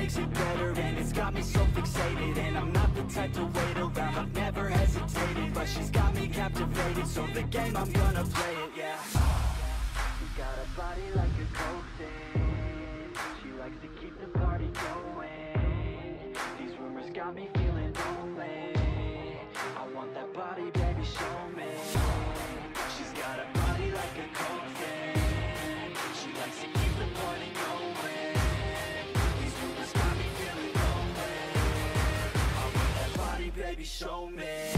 makes it better, and it's got me so fixated. And I'm not the type to wait around, I've never hesitated But she's got me captivated, so the game, I'm gonna play it, yeah. She got a body like a coaxin' baby, show me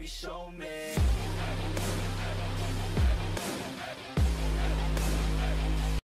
baby, show me.